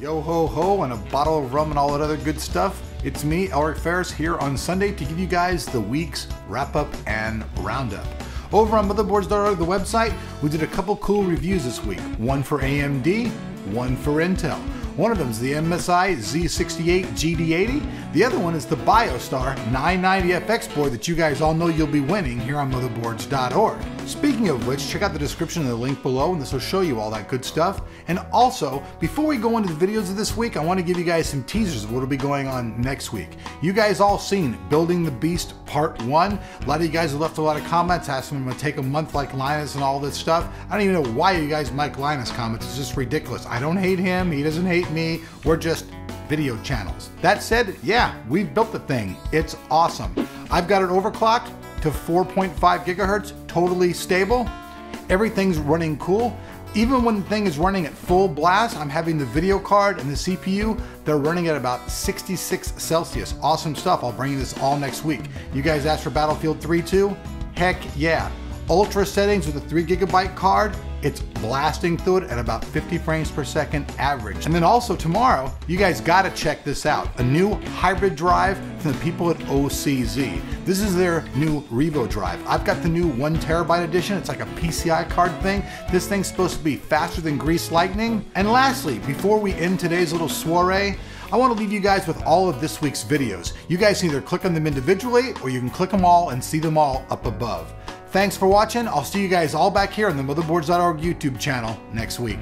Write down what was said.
Yo ho ho and a bottle of rum and all that other good stuff. It's me, Elric Ferris, here on Sunday to give you guys the week's wrap up and roundup. Over on motherboards.org, the website, we did a couple cool reviews this week. One for AMD, one for Intel. One of them is the MSI Z68 GD80. The other one is the BioStar 990FX board that you guys all know you'll be winning here on motherboards.org. Speaking of which, check out the description and the link below and this will show you all that good stuff. And also, before we go into the videos of this week, I want to give you guys some teasers of what will be going on next week. You guys all seen Building the Beast Part 1. A lot of you guys have left a lot of comments asking me to take a month like Linus and all this stuff. I don't even know why you guys like Linus comments. It's just ridiculous. I don't hate him. He doesn't hate me. We're just video channels. That said, yeah, we've built the thing. It's awesome. I've got it overclocked to 4.5 gigahertz, totally stable. Everything's running cool. Even when the thing is running at full blast, I'm having the video card and the CPU, they're running at about 66 Celsius. Awesome stuff. I'll bring you this all next week. You guys asked for Battlefield 3 too? Heck yeah. Ultra settings with a 3 gigabyte card, it's blasting through it at about 50 frames per second average. And then also tomorrow, you guys gotta check this out. A new hybrid drive from the people at OCZ. This is their new Revo drive. I've got the new one terabyte edition. It's like a PCI card thing. This thing's supposed to be faster than grease lightning. And lastly, before we end today's little soiree, I want to leave you guys with all of this week's videos. You guys can either click on them individually or you can click them all and see them all up above. Thanks for watching. I'll see you guys all back here on the Motherboards.org YouTube channel next week.